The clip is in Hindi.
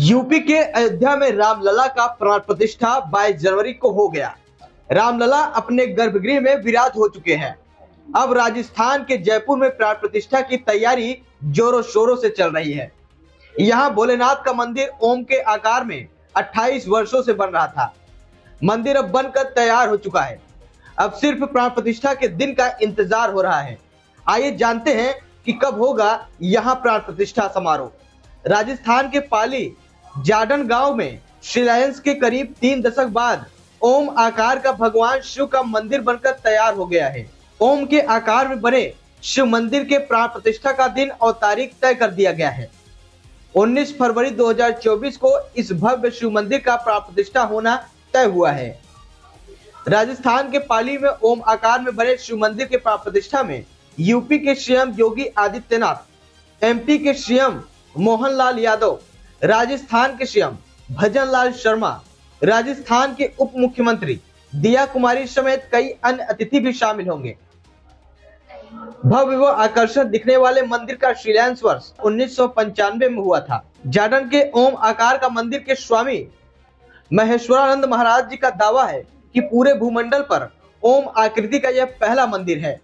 यूपी के अयोध्या में रामलला का प्राण प्रतिष्ठा 22 जनवरी को हो गया। रामलला अपने गर्भगृह में विराज हो चुके हैं। अब राजस्थान के जयपुर में प्राण प्रतिष्ठा की तैयारी जोरों शोरों से चल रही है। यहाँ भोलेनाथ का मंदिर ओम के आकार में 28 वर्षों से बन रहा था। मंदिर अब बनकर तैयार हो चुका है। अब सिर्फ़ प्राण प्रतिष्ठा के दिन का इंतज़ार हो रहा है। आइए जानते हैं कि कब होगा यहाँ प्राण प्रतिष्ठा समारोह। राजस्थान के पाली जाडन गाँव में शिलायंस के करीब तीन दशक बाद ओम आकार का भगवान शिव का मंदिर बनकर तैयार हो गया है। ओम के आकार में बने शिव मंदिर के प्राण प्रतिष्ठा का दिन और तारीख तय कर दिया गया है। 19 फरवरी 2024 को इस भव्य शिव मंदिर का प्राण प्रतिष्ठा होना तय हुआ है। राजस्थान के पाली में ओम आकार में बने शिव मंदिर के प्राण प्रतिष्ठा में यूपी के सीएम योगी आदित्यनाथ, एमपी के सीएम मोहनलाल यादव राजस्थान के सीएम भजन लाल शर्मा, राजस्थान के उप मुख्यमंत्री दिया कुमारी समेत कई अन्य अतिथि भी शामिल होंगे। भव्य व आकर्षक दिखने वाले मंदिर का शिलान्यास वर्ष उन्नीस सौ पंचानवे में हुआ था। जाडन के ओम आकार का मंदिर के स्वामी महेश्वरानंद महाराज जी का दावा है कि पूरे भूमंडल पर ओम आकृति का यह पहला मंदिर है।